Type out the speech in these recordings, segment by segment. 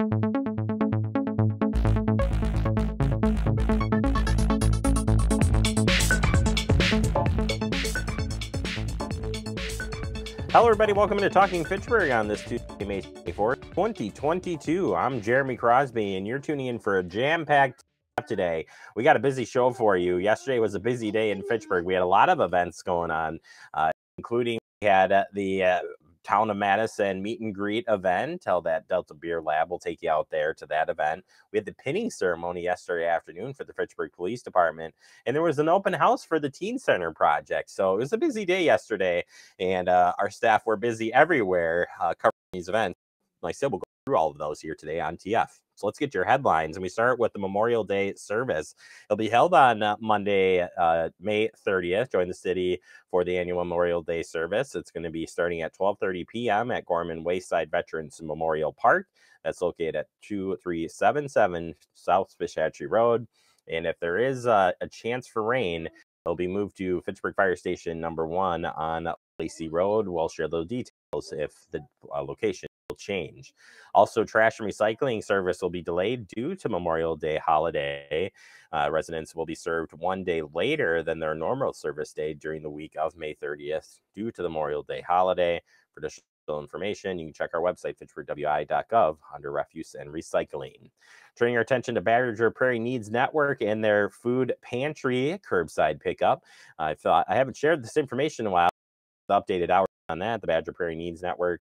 Hello, everybody. Welcome to Talking Fitchburg on this Tuesday, May 24th, 2022. I'm Jeremy Crosby, and you're tuning in for a jam packed today. We got a busy show for you. Yesterday was a busy day in Fitchburg. We had a lot of events going on, uh, including we had uh, the uh, Town of Madison meet and greet event. Tell that Delta Beer Lab will take you out there to that event. We had the pinning ceremony yesterday afternoon for the Fitchburg Police Department, and there was an open house for the Teen Center project. So it was a busy day yesterday, and uh, our staff were busy everywhere uh, covering these events. We'll go through all of those here today on TF. So let's get your headlines. And we start with the Memorial Day service. It'll be held on uh, Monday, uh, May 30th. Join the city for the annual Memorial Day service. It's going to be starting at 12:30 p.m. at Gorman Wayside Veterans Memorial Park. That's located at 2377 South Fish Hatchery Road. And if there is uh, a chance for rain, it'll be moved to Fitchburg Fire Station number one on Lacey Road. We'll share those details if the uh, location change. Also, trash and recycling service will be delayed due to Memorial Day holiday. Uh, residents will be served one day later than their normal service day during the week of May 30th due to the Memorial Day holiday. For additional information, you can check our website, fitchburgwi.gov, under refuse and recycling. Turning our attention to Badger Prairie Needs Network and their food pantry curbside pickup. I thought I haven't shared this information in a while. The updated hours on that, the Badger Prairie Needs Network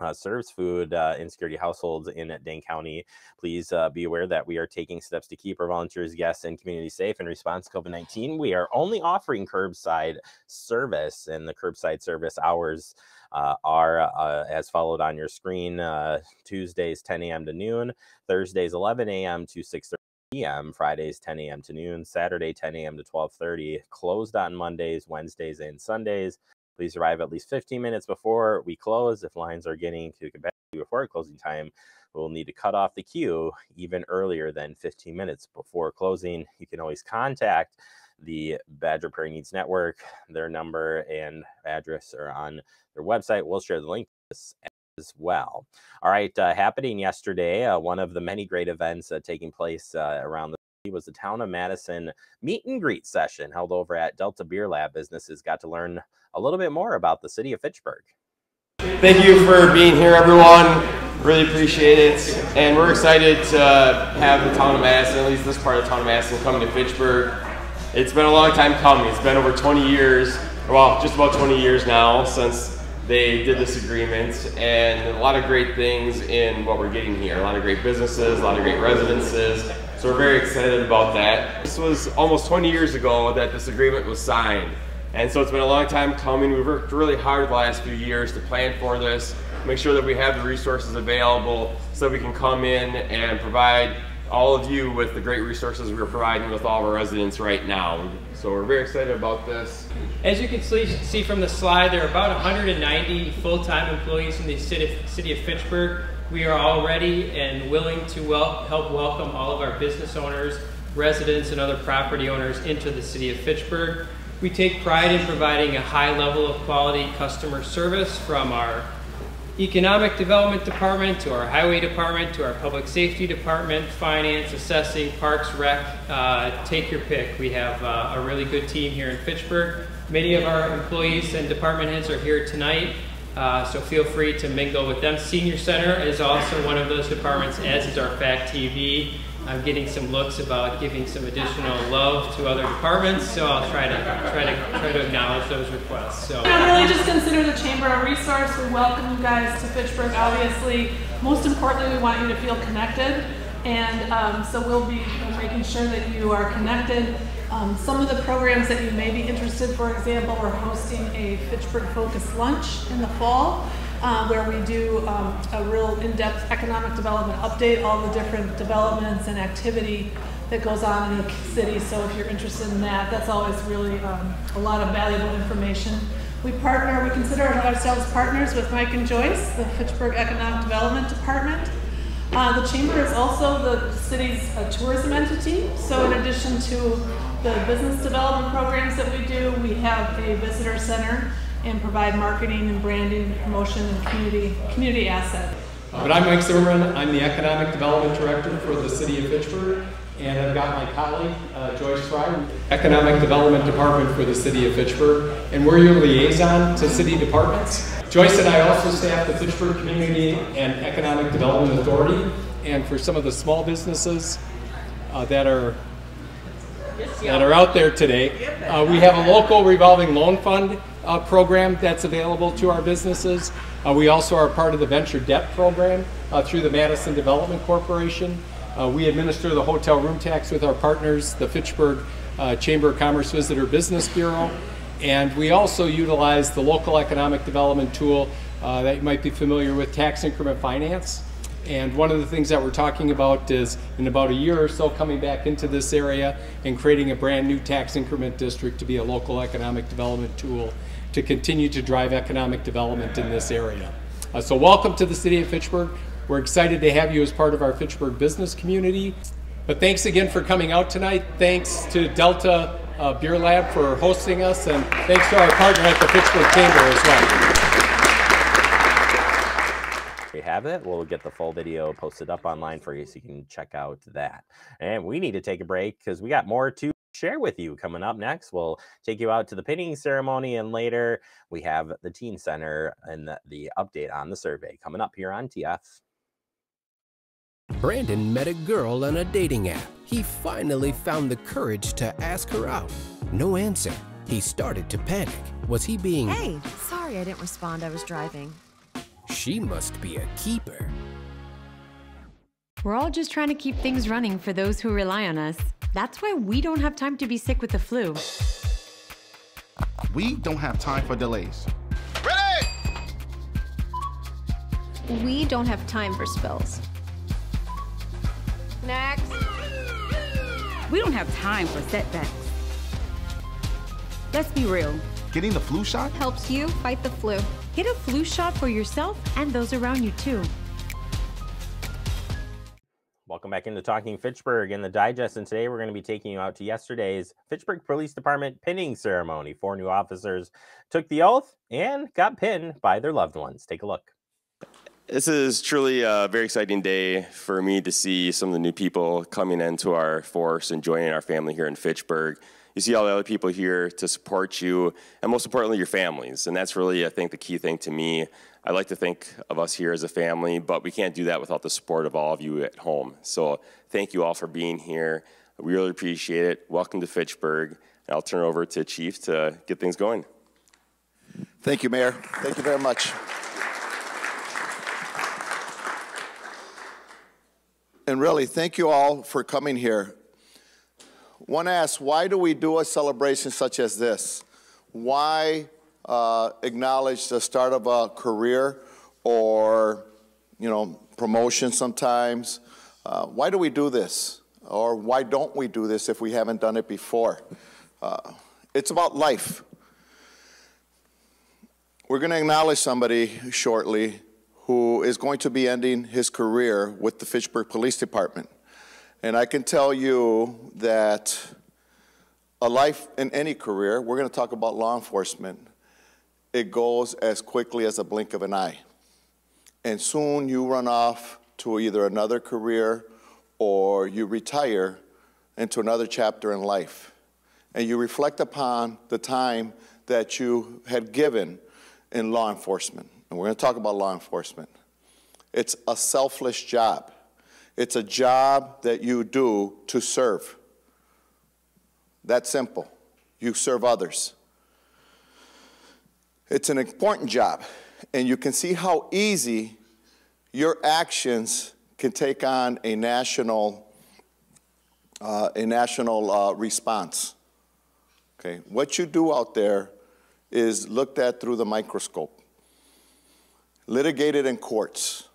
uh, serves food uh, insecurity households in Dane County. Please uh, be aware that we are taking steps to keep our volunteers, guests, and community safe in response to COVID 19. We are only offering curbside service, and the curbside service hours uh, are uh, as followed on your screen uh, Tuesdays 10 a.m. to noon, Thursdays 11 a.m. to 6 p.m. Fridays 10 a.m. to noon, Saturday 10 a.m. to 12:30. Closed on Mondays, Wednesdays, and Sundays. Please arrive at least 15 minutes before we close. If lines are getting to capacity before closing time, we'll need to cut off the queue even earlier than 15 minutes before closing. You can always contact the Badger Prairie Needs Network. Their number and address are on their website. We'll share the link as well. All right, uh, happening yesterday, uh, one of the many great events uh, taking place uh, around the was the town of Madison meet and greet session held over at Delta Beer Lab. Businesses got to learn a little bit more about the city of Fitchburg. Thank you for being here, everyone. Really appreciate it. And we're excited to have the town of Madison, at least this part of the town of Madison, coming to Fitchburg. It's been a long time coming. It's been over 20 years, well, just about 20 years now since they did this agreement, and a lot of great things in what we're getting here. A lot of great businesses, a lot of great residences. So we're very excited about that. This was almost 20 years ago that this agreement was signed. And so it's been a long time coming. We've worked really hard the last few years to plan for this, make sure that we have the resources available so we can come in and provide all of you with the great resources we're providing with all of our residents right now. So we're very excited about this. As you can see from the slide, there are about 190 full-time employees in the city, of Fitchburg. We are all ready and willing to wel help welcome all of our business owners, residents, and other property owners into the city of Fitchburg. We take pride in providing a high level of quality customer service from our economic development department to our highway department to our public safety department, finance, assessing, parks, rec, uh, take your pick. We have uh, a really good team here in Fitchburg. Many of our employees and department heads are here tonight, uh, so feel free to mingle with them. Senior Center is also one of those departments, as is our FACT TV. I'm getting some looks about giving some additional love to other departments, so I'll try to try to try to acknowledge those requests. So really just consider the chamber a resource. We welcome you guys to Fitchburg. Obviously, most importantly, we want you to feel connected, and um, so we'll be making sure that you are connected. Um, some of the programs that you may be interested, for example, we're hosting a Fitchburg Focus Lunch in the fall uh, where we do um, a real in-depth economic development update, all the different developments and activity that goes on in the city. So if you're interested in that, that's always really um, a lot of valuable information. We partner, we consider ourselves partners with Mike and Joyce, the Fitchburg Economic Development Department. Uh, the Chamber is also the city's uh, tourism entity. So in addition to the business development programs that we do, we have a visitor center and provide marketing and branding, promotion, and community community asset. But I'm Mike Zimmerman. I'm the Economic Development Director for the City of Fitchburg. And I've got my colleague, uh, Joyce Fry, Economic Development Department for the City of Fitchburg. And we're your liaison to city departments. Joyce and I also staff the Fitchburg Community and Economic Development Authority. And for some of the small businesses uh, that are that are out there today. Uh, we have a local revolving loan fund uh, program that's available to our businesses. Uh, we also are part of the venture debt program uh, through the Madison Development Corporation. Uh, we administer the hotel room tax with our partners, the Fitchburg uh, Chamber of Commerce Visitor Business Bureau. And we also utilize the local economic development tool that you might be familiar with, tax increment finance. And one of the things that we're talking about is in about a year or so coming back into this area and creating a brand new tax increment district to be a local economic development tool to continue to drive economic development in this area. Uh, so welcome to the city of Fitchburg. We're excited to have you as part of our Fitchburg business community. But thanks again for coming out tonight. Thanks to Delta uh, Beer Lab for hosting us, and thanks to our partner at the Fitchburg Chamber as well have it. We'll get the full video posted up online for you so you can check out that. And we need to take a break because we got more to share with you coming up next. We'll take you out to the pinning ceremony, and later we have the Teen Center and the, the update on the survey coming up here on TF. Brandon met a girl on a dating app. He finally found the courage to ask her out. No answer. He started to panic. Was he being. Hey, sorry I didn't respond. I was driving. She must be a keeper. We're all just trying to keep things running for those who rely on us. That's why we don't have time to be sick with the flu. We don't have time for delays. Ready! We don't have time for spills. Next. We don't have time for setbacks. Let's be real. Getting the flu shot helps you fight the flu. Get a flu shot for yourself and those around you too. Welcome back into Talking Fitchburg in the digest, and today we're going to be taking you out to yesterday's Fitchburg Police Department pinning ceremony. Four new officers took the oath and got pinned by their loved ones. Take a look. This is truly a very exciting day for me to see some of the new people coming into our force and joining our family here in Fitchburg you see all the other people here to support you, and most importantly, your families. And that's really, I think, the key thing to me. I like to think of us here as a family, but we can't do that without the support of all of you at home. So thank you all for being here. We really appreciate it. Welcome to Fitchburg. And I'll turn it over to Chief to get things going. Thank you, Mayor. Thank you very much. And really, thank you all for coming here. One asks, why do we do a celebration such as this? Why uh, acknowledge the start of a career or, you know, promotion sometimes? Uh, why do we do this? Or why don't we do this if we haven't done it before? Uh, it's about life. We're going to acknowledge somebody shortly who is going to be ending his career with the Fitchburg Police Department. And I can tell you that a life in any career, we're going to talk about law enforcement, it goes as quickly as a blink of an eye. And soon you run off to either another career or you retire into another chapter in life. And you reflect upon the time that you had given in law enforcement. And we're going to talk about law enforcement. It's a selfless job. It's a job that you do to serve. That simple. You serve others. It's an important job, and you can see how easy your actions can take on a national, uh, a national uh, response. Okay, what you do out there is looked at through the microscope, litigated in courts.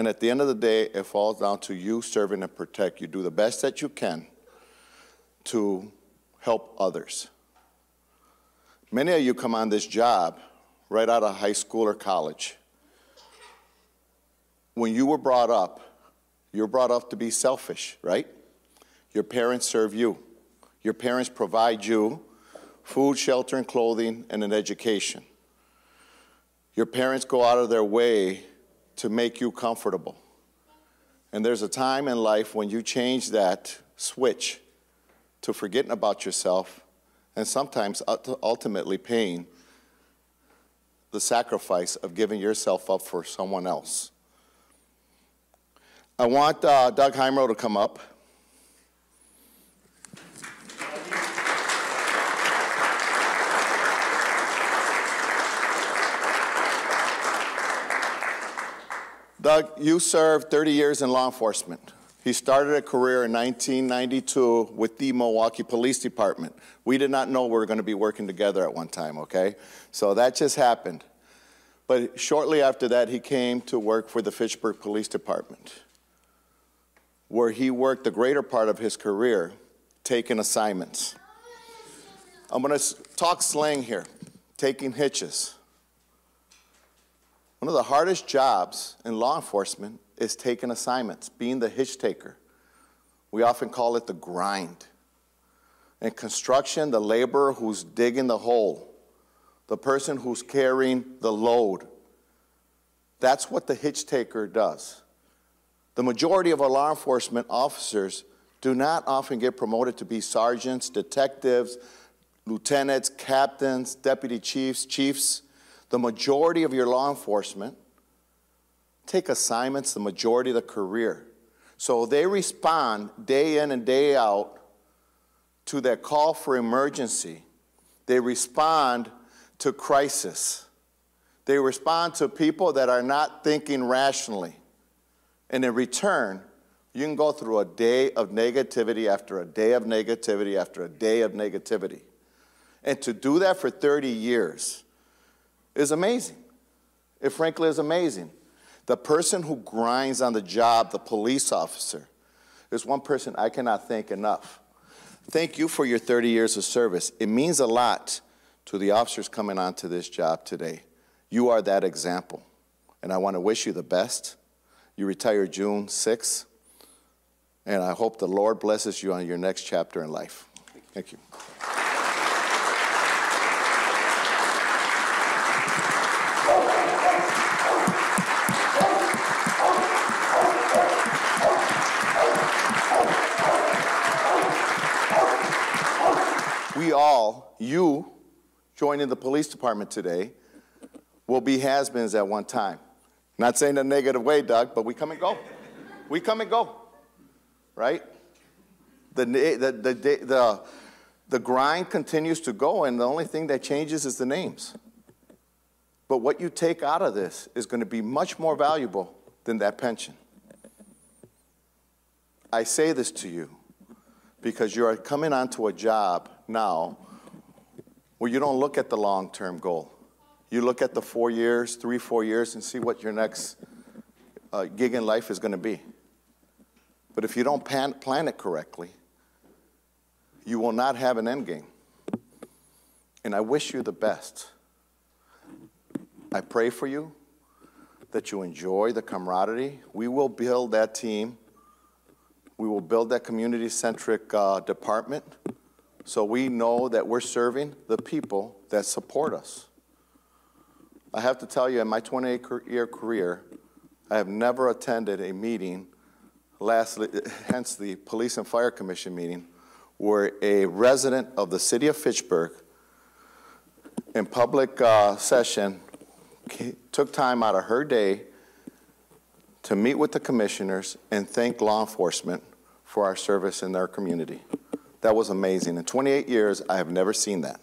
And at the end of the day, it falls down to you serving and protect. You do the best that you can to help others. Many of you come on this job right out of high school or college. When you were brought up, you're brought up to be selfish, right? Your parents serve you. Your parents provide you food, shelter, and clothing, and an education. Your parents go out of their way to make you comfortable. And there's a time in life when you change that switch to forgetting about yourself and sometimes ultimately paying the sacrifice of giving yourself up for someone else. I want uh, Doug Heimrow to come up. Doug, you served 30 years in law enforcement. He started a career in 1992 with the Milwaukee Police Department. We did not know we were going to be working together at one time, okay? So that just happened. But shortly after that, he came to work for the Fitchburg Police Department, where he worked the greater part of his career taking assignments. I'm going to talk slang here, taking hitches. One of the hardest jobs in law enforcement is taking assignments, being the hitch taker. We often call it the grind. In construction, the laborer who's digging the hole, the person who's carrying the load. That's what the hitch taker does. The majority of our law enforcement officers do not often get promoted to be sergeants, detectives, lieutenants, captains, deputy chiefs, chiefs the majority of your law enforcement take assignments the majority of the career. So they respond day in and day out to that call for emergency. They respond to crisis. They respond to people that are not thinking rationally. And in return, you can go through a day of negativity after a day of negativity after a day of negativity. And to do that for 30 years, is amazing. It frankly is amazing. The person who grinds on the job, the police officer, is one person I cannot thank enough. Thank you for your 30 years of service. It means a lot to the officers coming onto this job today. You are that example. And I want to wish you the best. You retire June 6th. And I hope the Lord blesses you on your next chapter in life. Thank you. we all, you, joining the police department today, will be has-beens at one time. Not saying in a negative way, Doug, but we come and go. We come and go, right? The, the, the, the, the grind continues to go, and the only thing that changes is the names. But what you take out of this is going to be much more valuable than that pension. I say this to you because you're coming onto a job now where you don't look at the long term goal. You look at the four years, three, four years, and see what your next uh, gig in life is going to be. But if you don't plan, plan it correctly, you will not have an end game. And I wish you the best. I pray for you that you enjoy the camaraderie. We will build that team. We will build that community centric uh, department so we know that we're serving the people that support us. I have to tell you, in my 28 year career, I have never attended a meeting, lastly, hence the Police and Fire Commission meeting, where a resident of the city of Fitchburg in public uh, session took time out of her day to meet with the commissioners and thank law enforcement for our service in their community. That was amazing. In 28 years, I have never seen that.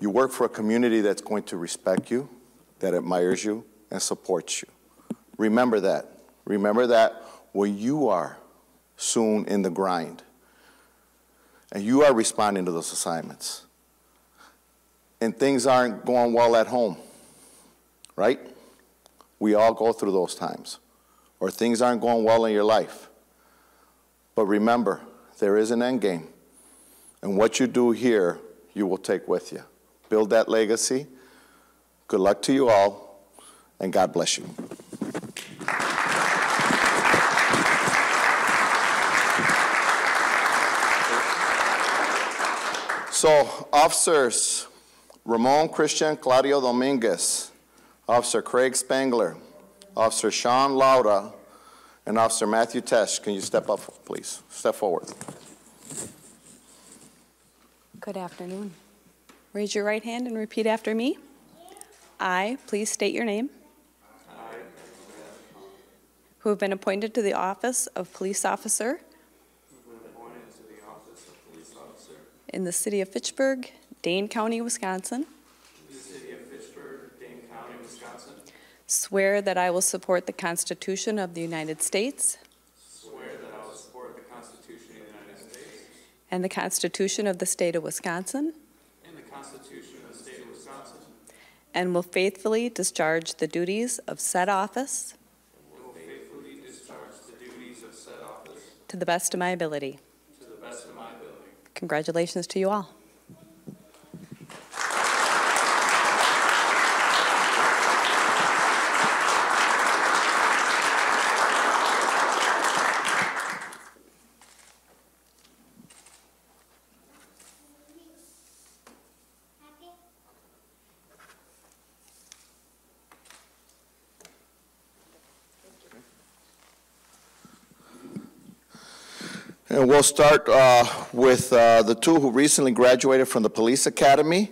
You work for a community that's going to respect you, that admires you, and supports you. Remember that. Remember that when you are soon in the grind and you are responding to those assignments and things aren't going well at home, right? We all go through those times. Or things aren't going well in your life. But remember, there is an end game. And what you do here, you will take with you. Build that legacy. Good luck to you all, and God bless you. So, officers Ramon Christian Claudio Dominguez, Officer Craig Spangler, Officer Sean Lauda, and Officer Matthew Tesh. Can you step up, please? Step forward. Good afternoon. Raise your right hand and repeat after me. I, please state your name. Who have been appointed to the office of police officer in the city of Fitchburg, Dane County, Wisconsin. Swear that I will support the Constitution of the United States Swear that I will support the Constitution of the United States and the Constitution of the state of Wisconsin, and the Constitution of the State of Wisconsin, and will faithfully discharge the duties of said office will faithfully discharge the duties of said office to the best of my ability. to the best of my ability. Congratulations to you all. And we'll start uh, with uh, the two who recently graduated from the Police Academy.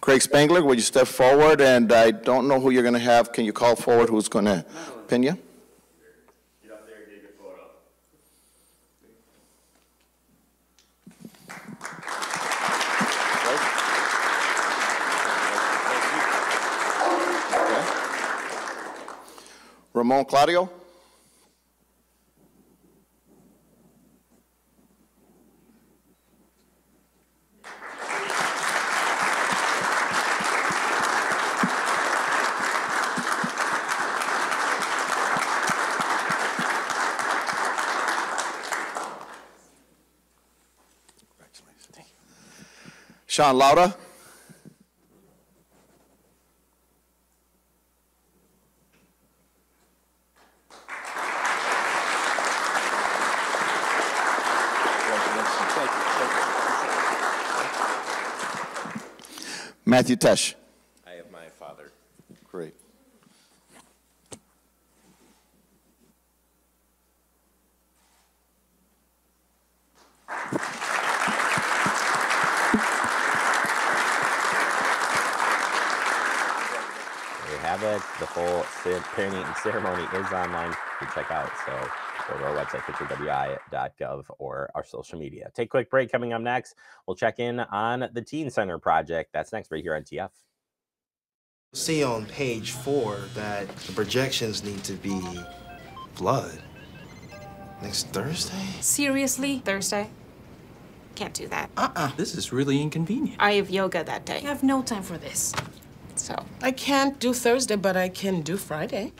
Craig Spangler, would you step forward? And I don't know who you're going to have. Can you call forward who's going to pin you? Ramon Claudio? Sean Lauda? Matthew Tesh. I have my father. Great. We have it. The full cer- pinning ceremony is online to check out. So go to our website, fitchburgwi.gov, or our social media. Take a quick break. Coming up next, we'll check in on the Teen Center project. That's next, right here on TF. See on page four that the projections need to be blood. Next Thursday? Seriously? Thursday? Can't do that. Uh-uh. This is really inconvenient. I have yoga that day. I have no time for this. So. I can't do Thursday, but I can do Friday.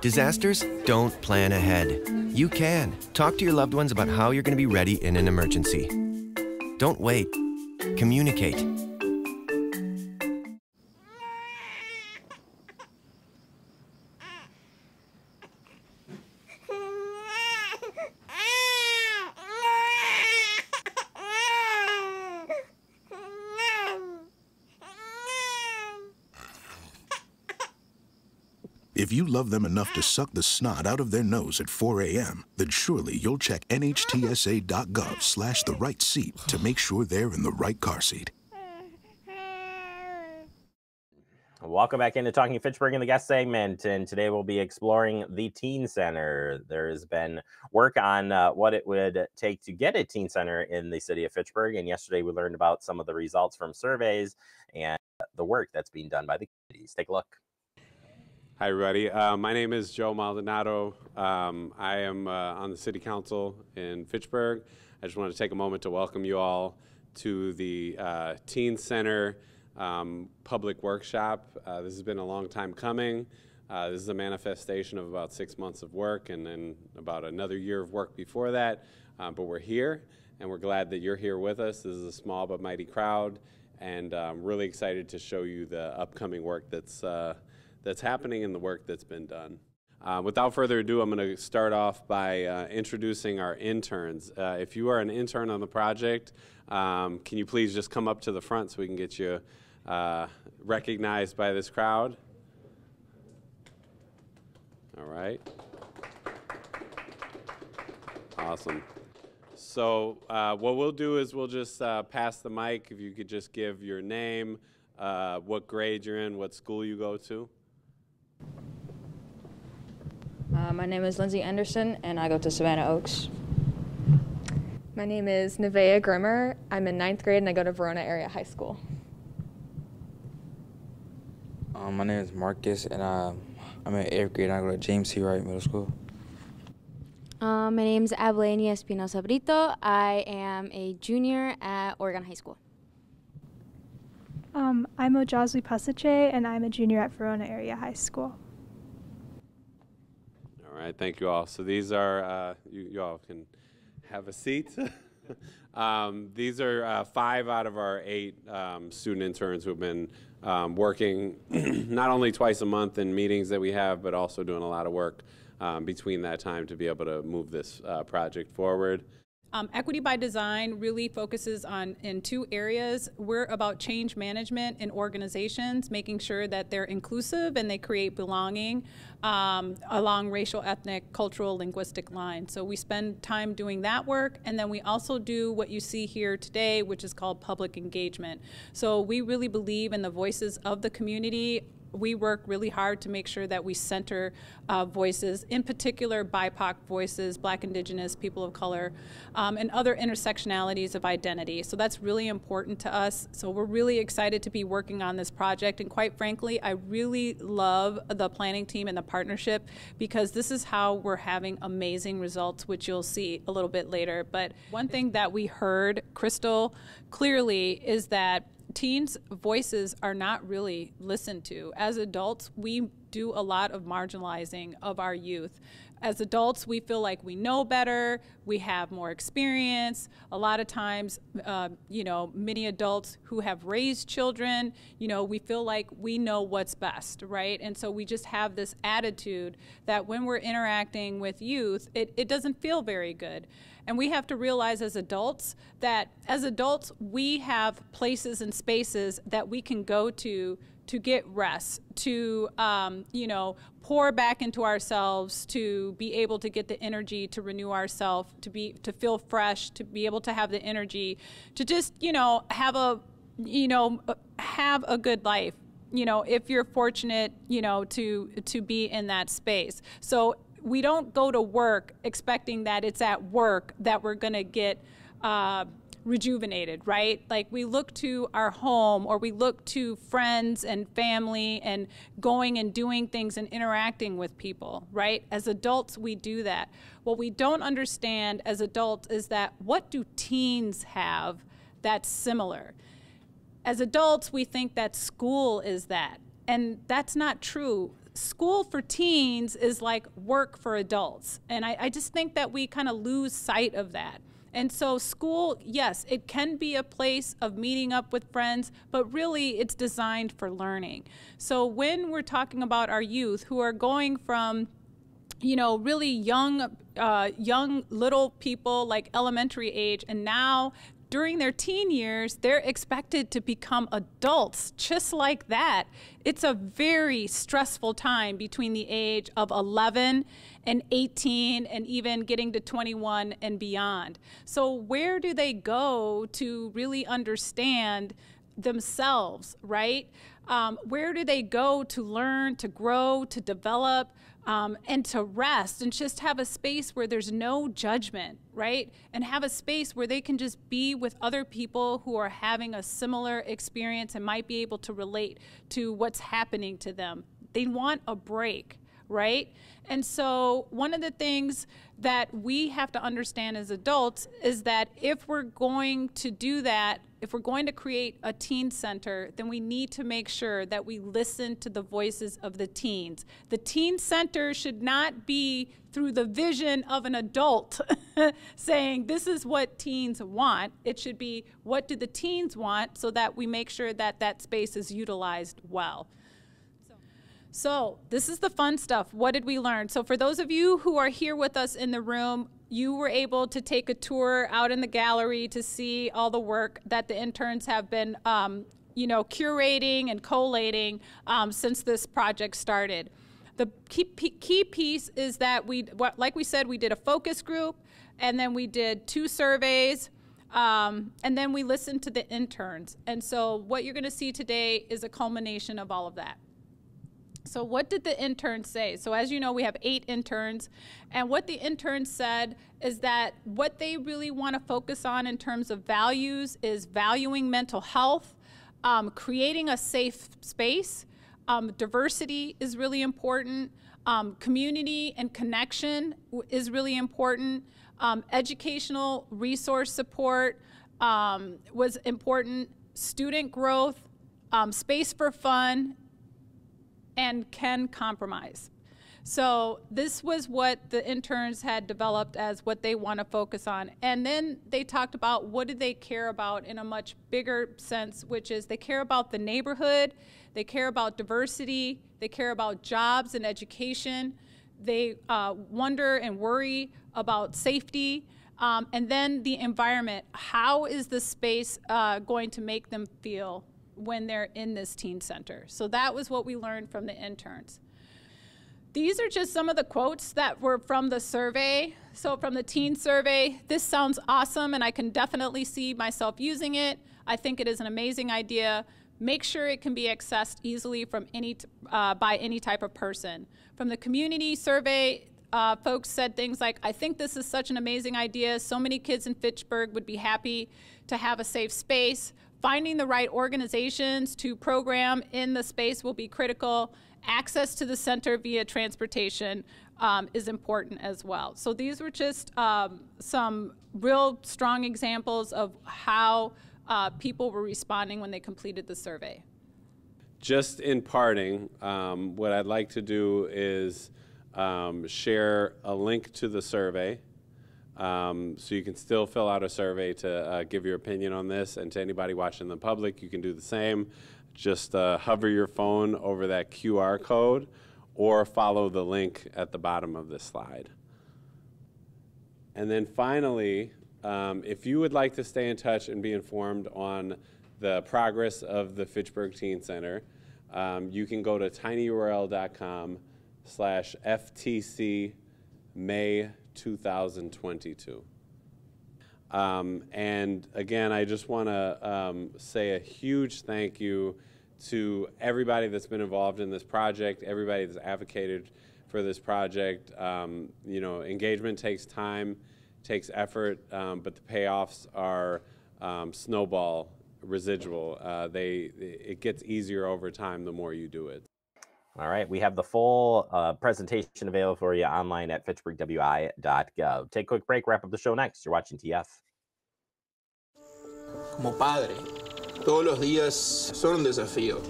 Disasters don't plan ahead. You can. Talk to your loved ones about how you're going to be ready in an emergency. Don't wait. Communicate. If you love them enough to suck the snot out of their nose at 4 a.m., then surely you'll check nhtsa.gov slash the right seat to make sure they're in the right car seat. Welcome back into Talking Fitchburg in the guest segment. And today we'll be exploring the Teen Center. There's been work on uh, what it would take to get a Teen Center in the city of Fitchburg. And yesterday we learned about some of the results from surveys and the work that's being done by the communities. Take a look. Hi, everybody. Uh, my name is Joe Maldonado. Um, I am uh, on the City Council in Fitchburg. I just want to take a moment to welcome you all to the uh, Teen Center um, Public Workshop. Uh, this has been a long time coming. Uh, this is a manifestation of about six months of work and then about another year of work before that. Uh, but we're here, and we're glad that you're here with us. This is a small but mighty crowd, and I'm really excited to show you the upcoming work that's that's happening and the work that's been done. Uh, without further ado, I'm going to start off by uh, introducing our interns. Uh, if you are an intern on the project, um, can you please just come up to the front so we can get you uh, recognized by this crowd? All right. Awesome. So uh, what we'll do is we'll just uh, pass the mic. If you could just give your name, what grade you're in, what school you go to. Uh, my name is Lindsay Anderson, and I go to Savannah Oaks. My name is Nevaeh Grimmer. I'm in ninth grade, and I go to Verona Area High School. Um, my name is Marcus, and uh, I'm in eighth grade. And I go to James C. Wright Middle School. Uh, my name is Ablenia Espinosa Brito. I am a junior at Oregon High School. Um, I'm Ojazwi Pasache, and I'm a junior at Verona Area High School. All right, thank you all. So these are, uh, you, you all can have a seat. um, these are uh, five out of our eight um, student interns who have been um, working not only twice a month in meetings that we have, but also doing a lot of work um, between that time to be able to move this uh, project forward. Um, Equity by Design really focuses on in two areas. We're about change management in organizations, making sure that they're inclusive and they create belonging um, along racial, ethnic, cultural, linguistic lines. So we spend time doing that work, and then we also do what you see here today, which is called public engagement. So we really believe in the voices of the community we work really hard to make sure that we center uh, voices, in particular BIPOC voices, Black, Indigenous, people of color, um, and other intersectionalities of identity. So that's really important to us. So we're really excited to be working on this project. And quite frankly, I really love the planning team and the partnership because this is how we're having amazing results, which you'll see a little bit later. But one thing that we heard crystal clearly is that teens' voices are not really listened to. As adults, we do a lot of marginalizing of our youth. As adults, we feel like we know better, we have more experience. A lot of times, uh, you know, many adults who have raised children, you know, we feel like we know what's best, right? And so we just have this attitude that when we're interacting with youth, it, it doesn't feel very good. And we have to realize as adults that as adults, we have places and spaces that we can go to to get rest, to um, you know pour back into ourselves, to be able to get the energy to renew ourselves, to be to feel fresh, to be able to have the energy, to just you know have a you know have a good life you know if you're fortunate you know to to be in that space. So we don't go to work expecting that it's at work that we're going to get uh, rejuvenated, right? Like we look to our home or we look to friends and family and going and doing things and interacting with people, right? As adults, we do that. What we don't understand as adults is that what do teens have that's similar? As adults, we think that school is that. And that's not true school for teens is like work for adults. And I, I just think that we kind of lose sight of that. And so, school, yes, it can be a place of meeting up with friends, but really it's designed for learning. So, when we're talking about our youth who are going from you know, really young, uh, young little people like elementary age, and now during their teen years, they're expected to become adults just like that. It's a very stressful time between the age of 11 and 18 and even getting to 21 and beyond. So, where do they go to really understand themselves, right? Um, where do they go to learn, to grow, to develop? Um, and to rest and just have a space where there's no judgment, right? And have a space where they can just be with other people who are having a similar experience and might be able to relate to what's happening to them. They want a break, right? And so, one of the things that we have to understand as adults is that if we're going to do that, if we're going to create a teen center, then we need to make sure that we listen to the voices of the teens. The teen center should not be through the vision of an adult saying, this is what teens want. It should be, what do the teens want, so that we make sure that that space is utilized well. So, this is the fun stuff. What did we learn? So, for those of you who are here with us in the room, you were able to take a tour out in the gallery to see all the work that the interns have been, um, you know, curating and collating um, since this project started. the key, key piece is that we, like we said, we did a focus group, and then we did two surveys, um, and then we listened to the interns. And so what you're going to see today is a culmination of all of that. So what did the interns say? So as you know, we have eight interns, and what the interns said is that what they really want to focus on in terms of values is valuing mental health, um, creating a safe space. Um, diversity is really important. Um, community and connection is really important. Um, educational resource support um, was important. Student growth, um, space for fun, and can compromise. So this was what the interns had developed as what they want to focus on. And then they talked about what do they care about in a much bigger sense, which is they care about the neighborhood, they care about diversity, they care about jobs and education, they uh, wonder and worry about safety, um, and then the environment. How is the space uh, going to make them feel when they're in this teen center? So that was what we learned from the interns. These are just some of the quotes that were from the survey. So from the teen survey, this sounds awesome and I can definitely see myself using it. I think it is an amazing idea. Make sure it can be accessed easily from any uh, by any type of person. From the community survey, uh, folks said things like, I think this is such an amazing idea. So many kids in Fitchburg would be happy to have a safe space. Finding the right organizations to program in the space will be critical access to the center via transportation um, is important as well. So these were just um, some real strong examples of how uh, people were responding when they completed the survey. Just in parting, um, what I'd like to do is um, share a link to the survey. Um, so you can still fill out a survey to uh, give your opinion on this, and to anybody watching the public, you can do the same just uh, hover your phone over that QR code or follow the link at the bottom of this slide. And then finally, um, if you would like to stay in touch and be informed on the progress of the Fitchburg Teen Center, um, you can go to tinyurl.com slash FTC May 2022. Um, and again, I just want to um, say a huge thank you to everybody that's been involved in this project, everybody that's advocated for this project. Um, you know, engagement takes time, takes effort, um, but the payoffs are um, snowball residual. Uh, they it gets easier over time the more you do it. All right, we have the full uh, presentation available for you online at fitchburgwi.gov. Take a quick break, wrap up the show next. You're watching TF. Como padre, todos los días son un desafío.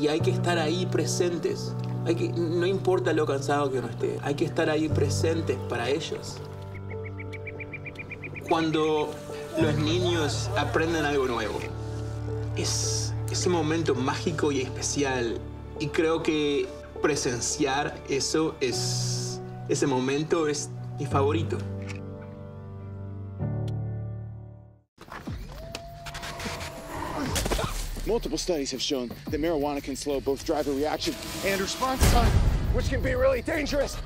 Y hay que estar ahí presentes. Hay que, no importa lo cansado que uno esté, hay que estar ahí presentes para ellos. Cuando los niños aprenden algo nuevo, es ese momento mágico y especial. Y creo que presenciar eso es, ese momento es mi favorito. Multiple studies have shown that marijuana can slow both driver reaction and response time, which can be really dangerous.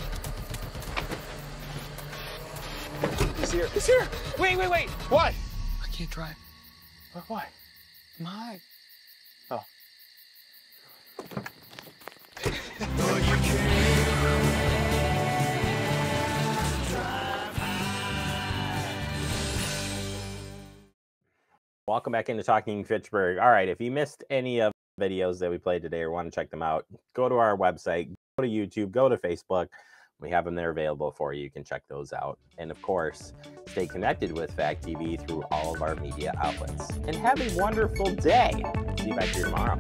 He's here. He's here. Wait, wait, wait. What? I can't drive. Why? My. Welcome back into Talking Fitchburg. All right, if you missed any of the videos that we played today or want to check them out, go to our website, go to YouTube, go to Facebook. We have them there available for you. You can check those out. And of course, stay connected with Fact TV through all of our media outlets. And have a wonderful day. See you back here tomorrow.